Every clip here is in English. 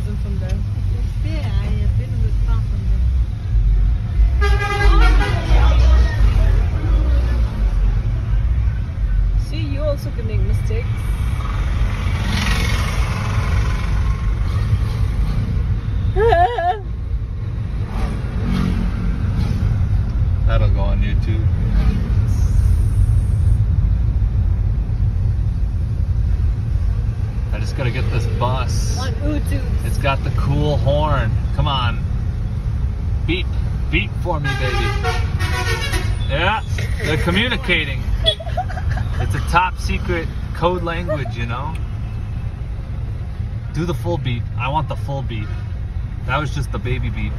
wasn't from there. It's there. I have been in the car from there. See, you also can make mistakes. That'll go on YouTube. Just gotta get this bus. On YouTube. It's got the cool horn. Come on. Beep. Beep for me, baby. Yeah, they're communicating. It's a top secret code language, you know? Do the full beep. I want the full beep. That was just the baby beep.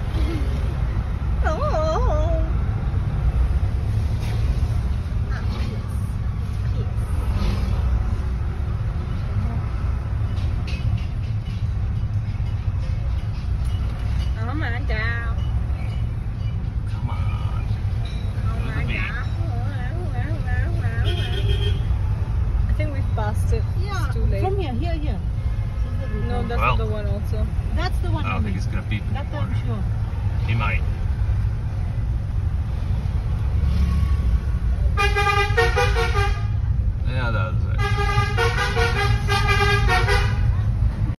That's Well. the one also. That's the one. I don't think he's gonna beep That anymore. I'm sure. He might.